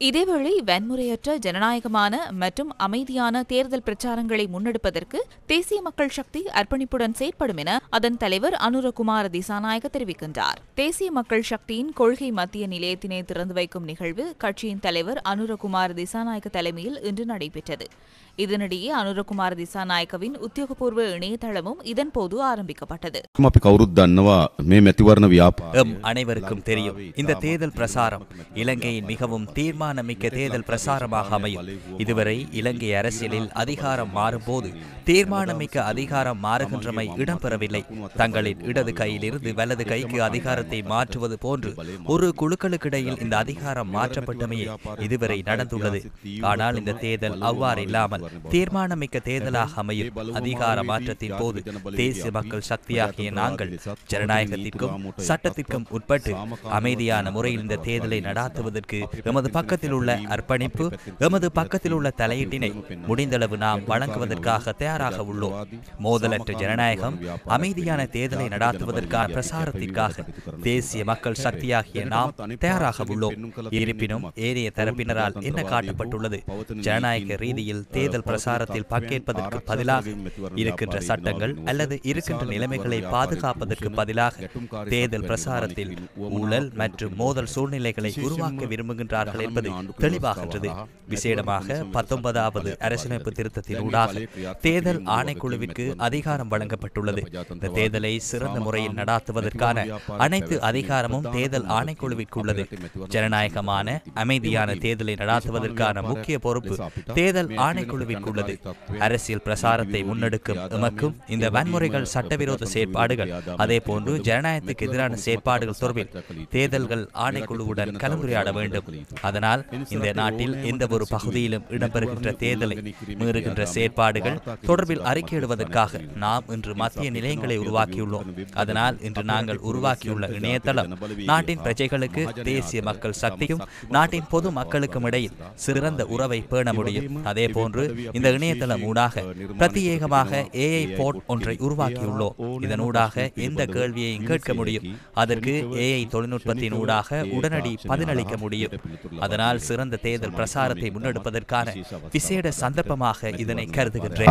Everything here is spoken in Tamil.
இதேவேளை வன்முறையற்ற ஜனநாயகமான மற்றும் அமைதியான தேர்தல் பிரச்சாரங்களை முன்னெடுப்பதற்கு தேசிய மக்கள் சக்தி அர்ப்பணிப்புடன் செயற்படும் என அதன் தலைவர் அனுரகுமார திசாநாயக தெரிவிக்கின்றார். தேசிய மக்கள் சக்தியின் கொள்கை மத்திய நிலையத்தினை திறந்து வைக்கும் நிகழ்வு கட்சியின் தலைவர் அனுரகுமார திசாநாயக்க தலைமையில் இன்று நடைபெற்றது. இதனிடையே அனுரகுமார திசாநாயகவின் உத்தியோகபூர்வ இணையதளமும் இதன் போது ஆரம்பிக்கப்பட்டது. அனைவருக்கும் தெரியும். இந்த தேர்தல் பிரசாரம் இலங்கையின் மிகவும் தீர்மான தீர்மானமிக்க தேர்தல் பிரசாரமாக அமையும். இதுவரை இலங்கை அரசியலில் அதிகாரம் மாறும்போது தீர்மானமிக்க அதிகாரம் மாறுகின்றமை இடம்பெறவில்லை. தங்களின் இடது கையிலிருந்து வலது கைக்கு அதிகாரத்தை மாற்றுவது போன்று ஒரு குழுக்களுக்கிடையில் இந்த அதிகாரம் மாற்றப்பட்டமையே இதுவரை நடந்துள்ளது. ஆனால் இந்த தேர்தல் அவ்வாறு இல்லாமல் தீர்மானமிக்க தேர்தலாக அமையும். அதிகார மாற்றத்தின் போது தேசிய மக்கள் சக்தியாகிய நாங்கள் ஜனநாயகத்திற்கும் சட்டத்திற்கும் உட்பட்டு அமைதியான முறையில் இந்த தேர்தலை நடாத்துவதற்கு எமது பக்கத்தில் உள்ள அர்ப்பணிப்பு எமது பக்கத்தில் உள்ள தலையீட்டினை முடிந்தளவு நாம் வழங்குவதற்காக தயாராக உள்ளோம். மோதலற்ற ஜனநாயகம் அமைதியான தேர்தலை நடாத்துவதற்கான பிரசாரத்திற்காக தேசிய மக்கள் சக்தியாகிய நாம் தயாராக உள்ளோம். இருப்பினும் ஏனைய தரப்பினரால் என்ன காட்டப்பட்டுள்ளது? ஜனநாயக ரீதியில் தேர்தல் பிரசாரத்தில் பங்கேற்பதற்கு பதிலாக இருக்கின்ற சட்டங்கள் அல்லது இருக்கின்ற நிலைமைகளை பாதுகாப்பதற்கு பதிலாக தேர்தல் பிரசாரத்தில் ஊழல் மற்றும் மோதல் சூழ்நிலைகளை உருவாக்க விரும்புகின்றார்கள் என்பது தெளிவாகின்றது. விசேடமாக பத்தொன்பதாவது அரசியலமைப்பு திருத்தத்தின் ஊடாக தேர்தல் ஆணைக்குழுவிற்கு அதிகாரம் வழங்கப்பட்டுள்ளது. இந்த தேர்தலை சிறந்த முறையில் நடாத்துவதற்கான அனைத்து அதிகாரமும் தேர்தல் ஆணைக்குழுவிற்கு உள்ளது ஜனநாயகமான அமைதியான தேர்தலை நடாத்துவதற்கான முக்கிய பொறுப்பு தேர்தல் ஆணைக்குழுவிற்கு உள்ளது அரசியல் பிரசாரத்தை முன்னெடுக்கும் எமக்கும் இந்த வன்முறைகள் சட்டவிரோத செயற்பாடுகள். அதே போன்று ஜனநாயகத்துக்கு எதிரான செயற்பாடுகள் தொடர்பில் தேர்தல்கள் ஆணைக்குழுவுடன் கலந்துரையாட வேண்டும். அதனால் இந்த நாட்டில் எந்த ஒரு பகுதியிலும் இடம்பெறுகின்ற தேர்தலை மீறுகின்ற செயற்பாடுகள் தொடர்பில் அறிக்கையிடுவதற்காக நாம் இன்று மத்திய நிலையங்களை உருவாக்கியுள்ளோம். அதனால் இன்று நாங்கள் உருவாக்கியுள்ள இணையதளம் நாட்டின் பிரஜைகளுக்கு தேசிய மக்கள் சக்தியும் நாட்டின் பொது மக்களுக்கும் இடையில் சிறந்த உறவை பேண முடியும். அதே போன்று இந்த இணையதளம் ஊடாக பிரத்யேகமாக ஏஐ போர்ட் ஒன்றை உருவாக்கியுள்ளோம். இதனூடாக எந்த கேள்வியையும் கேட்க முடியும். அதற்கு ஏஐ தொழில்நுட்பத்தின் ஊடாக உடனடி பதிலளிக்க முடியும் அதனால் சிறந்த தேர்தல் பிரசாரத்தை முன்னெடுப்பதற்கான விசேட சந்தர்ப்பமாக இதனை கருதுகின்றேன்.